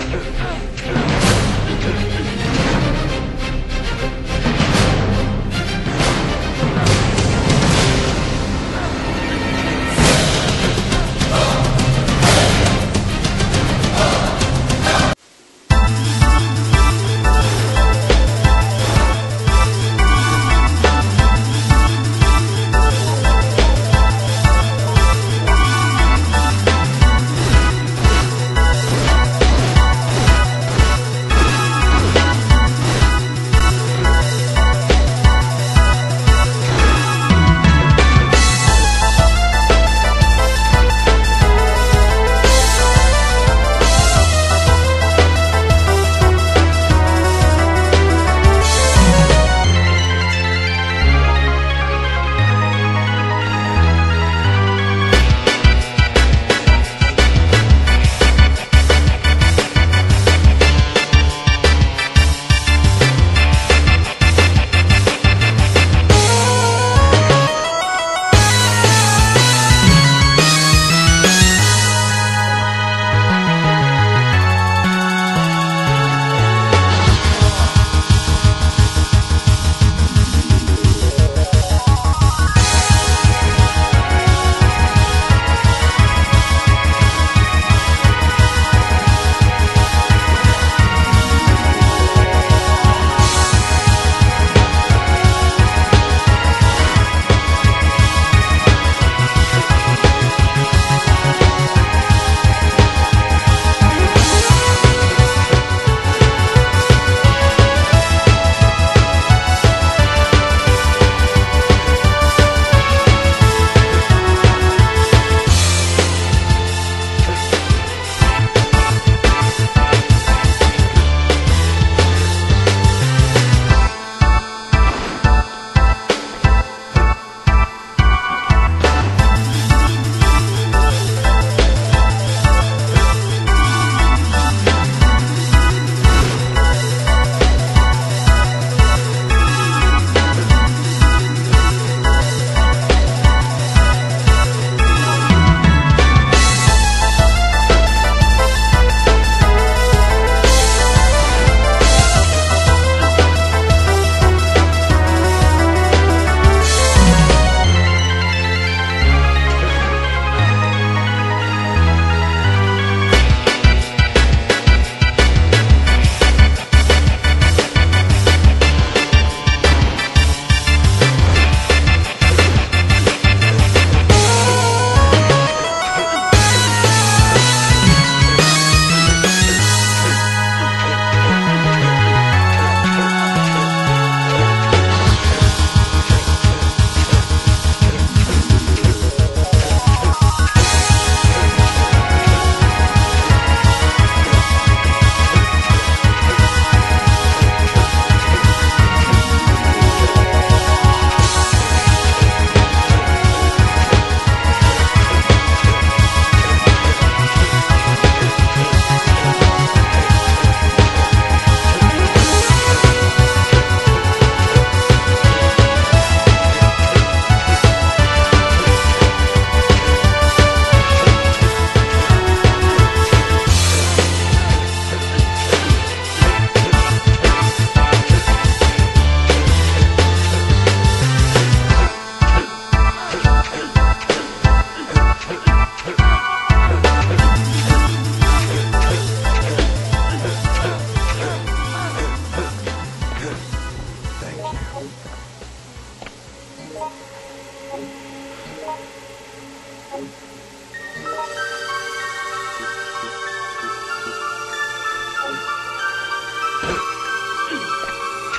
Thank you.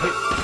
Hey.